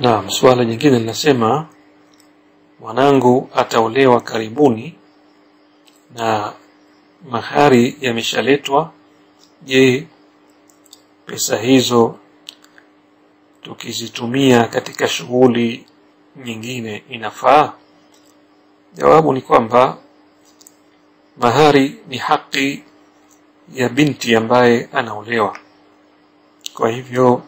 Naam, swala jingine linasema mwanangu ataolewa karibuni na mahari yameshaletwa. Je, pesa hizo tukizitumia katika shughuli nyingine inafaa? Jawabu ni kwamba mahari ni haki ya binti ambaye anaolewa, kwa hivyo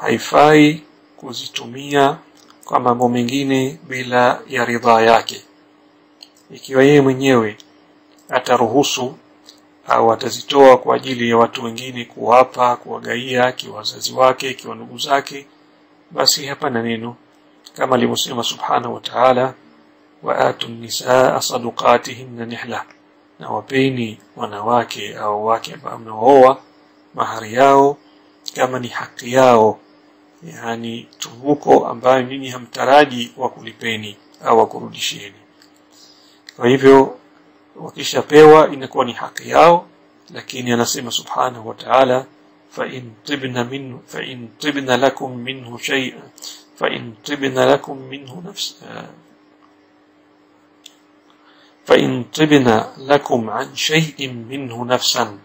haifai kuzitumia kwa mambo mengine bila ya ridhaa yake. Ikiwa yeye mwenyewe ataruhusu au atazitoa kwa ajili ya watu wengine kuwapa, kuwagaia, kiwazazi wazazi wake, kiwa ndugu zake, basi hapana neno, kama alivyosema subhanahu wa ta'ala, wa atu nisaa sadukatihinna nihla, na wapeni wanawake au wake ambao mnaooa mahari yao kama ni haki yao yani chumbuko ambayo nini hamtaraji wa kulipeni au wa kurudishieni. Kwa hivyo wakishapewa inakuwa ni haki yao, lakini anasema subhanahu wa ta'ala فإن طبن منه فإن طبن لكم منه شيئا فإن طبن لكم منه نفس فإن طبن لكم عن شيء منه نفسا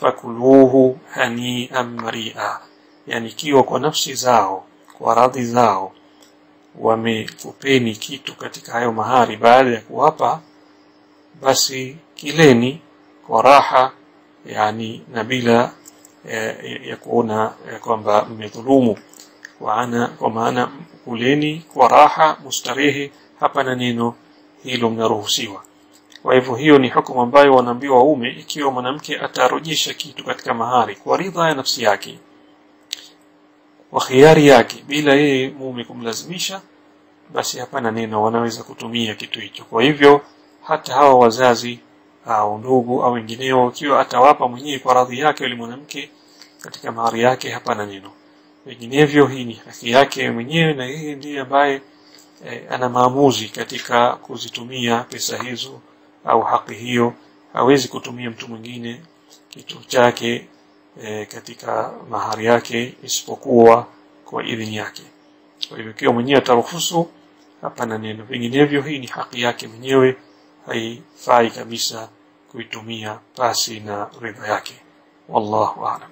فكلوه هنيئا مريئا yani ikiwa kwa nafsi zao kwa radhi zao wamekupeni kitu katika hayo mahari baada ya kuwapa basi kileni kwa raha yani na bila eh, ya kuona eh, kwamba mmedhulumu. Kwa, maana kuleni kwa raha mustarehe hapana neno hilo mnaruhusiwa. Kwa hivyo hiyo ni hukumu ambayo wanaambiwa waume ikiwa mwanamke atarojesha kitu katika mahari kwa ridha ya nafsi yake kwa khiari yake. Bila yeye mume kumlazimisha basi hapana neno wanaweza kutumia kitu hicho. Kwa hivyo hata hawa wazazi au ndugu au wengineo ikiwa atawapa mwenyewe kwa radhi yake yule mwanamke katika mahari yake hapana neno. Vinginevyo hii ni haki yake mwenyewe na yeye ndiye ambaye e, ana maamuzi katika kuzitumia pesa hizo au haki hiyo. Hawezi kutumia mtu mwingine kitu chake e, katika mahari yake isipokuwa kwa idhini yake. Kwa hivyo ikiwa mwenyewe ataruhusu, hapana neno. Vinginevyo hii ni haki yake mwenyewe, haifai kabisa kuitumia pasi na ridha yake. Wallahu a'lam.